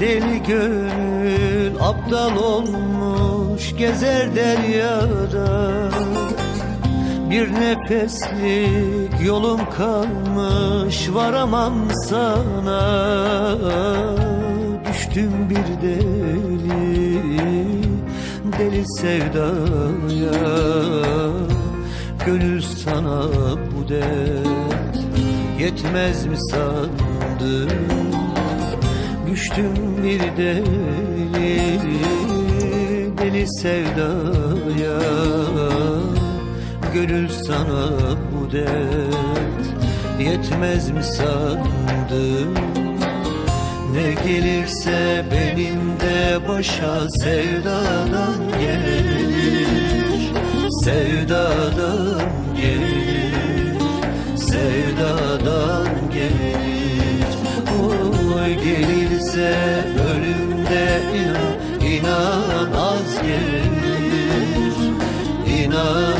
Deli gönül aptal olmuş gezer deryada. Bir nefeslik yolum kalmış varamam sana. Düştüm bir deli deli sevdaya. Gönül sana bu dert yetmez mi sandın Düştüm bir deli deli sevdaya. Gönül sana bu dert yetmez mi sandın? Ne gelirse benim de başa sevdadan gelir. Sevdadan gelirse ölümde inan inan gelir İnan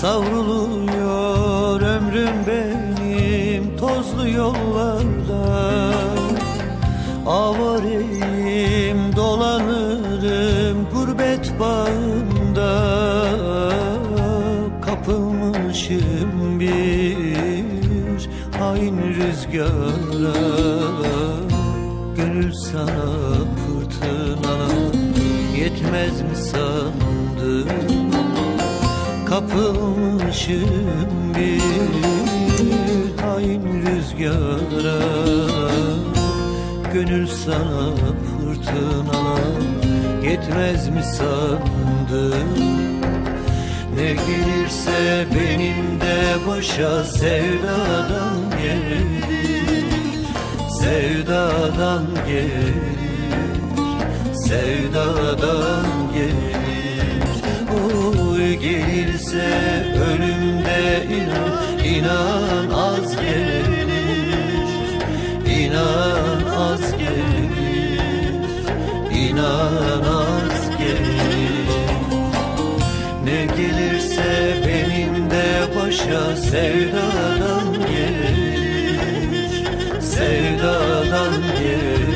Savruluyor ömrüm benim tozlu yollarda. Avareyim dolanırım gurbet bağında. Kapılmışım bir hain rüzgara. Gönül sana fırtınalar yetmez mi sandın Kapılmışım bir hain rüzgara. Gönül sana fırtınalar yetmez mi sandın? Ne gelirse benim de başa sevdadan gelir. Sevdadan gelir Sevdadan gelir. Oy gelirse ölümde inan inan az gelir. İnan az gelir İnan az gelir. Ne gelirse benim de başa sevdadan gelir. Sevdadan gelir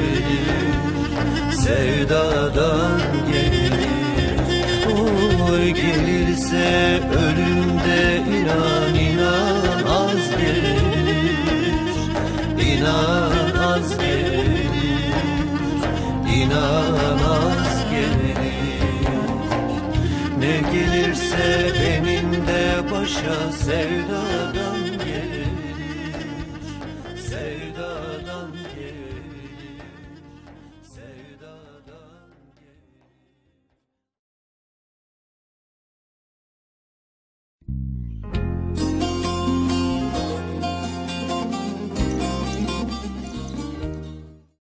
Sevdadan gelir. Oy gelirse ölümde inan inan az gelir. İnan az gelir. İnan az gelir. Ne gelirse benim de başa sevdadan gelir